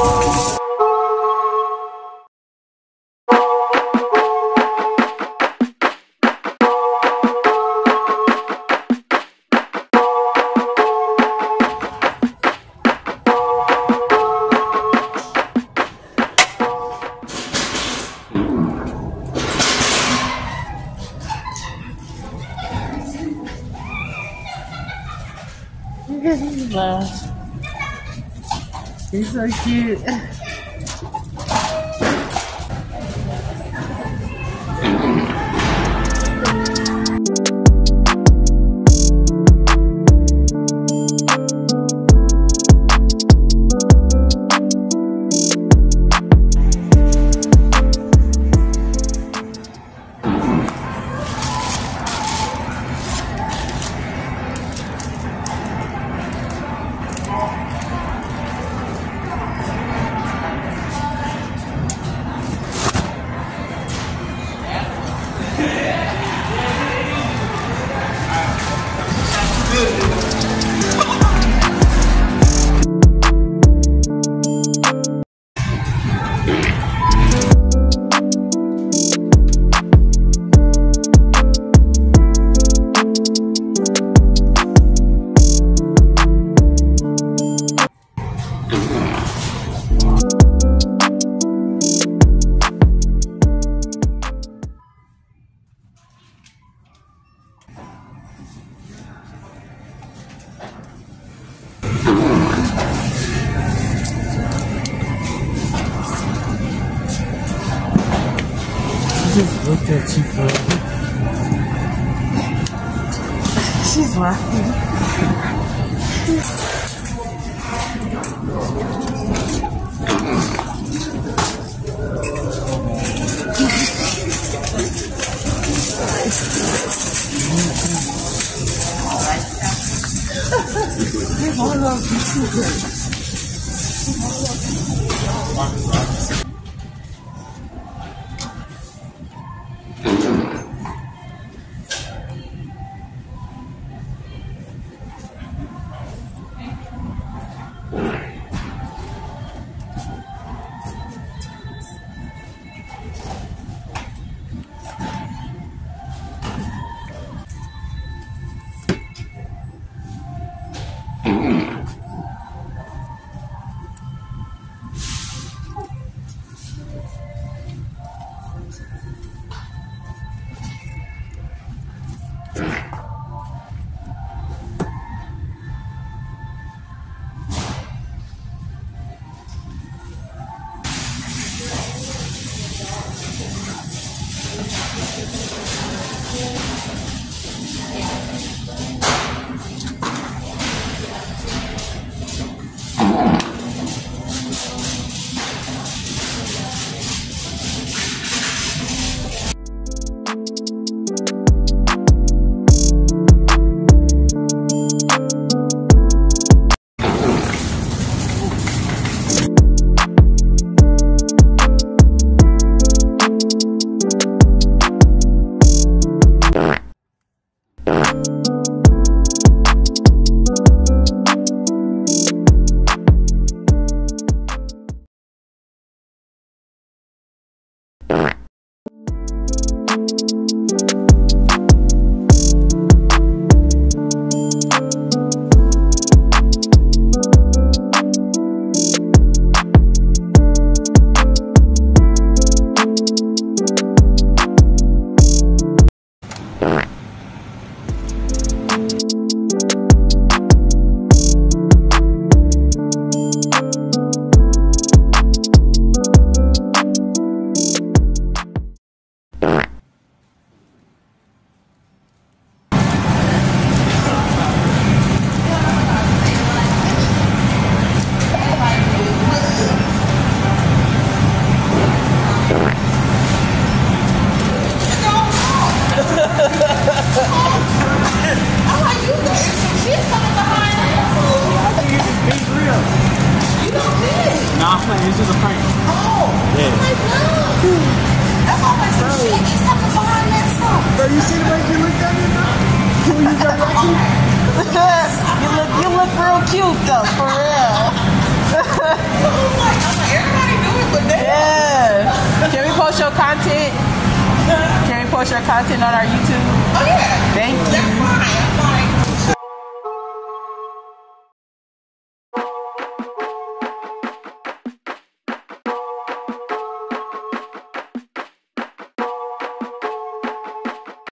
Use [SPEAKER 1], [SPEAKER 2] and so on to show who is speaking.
[SPEAKER 1] Oh. He's so cute. looked at you for. She's laughing. you
[SPEAKER 2] playing. It's just a prank.
[SPEAKER 3] Oh, yeah. Like. That's all my shit. Behind that stuff. Bro, you see the
[SPEAKER 2] way you look at me now? You
[SPEAKER 1] you look, you look real cute though, for real. I'm
[SPEAKER 3] like, I'm like, everybody knew it, but
[SPEAKER 1] Yeah. Can we post your content? Can we post your content on our YouTube? Oh
[SPEAKER 3] yeah.
[SPEAKER 1] Thank you.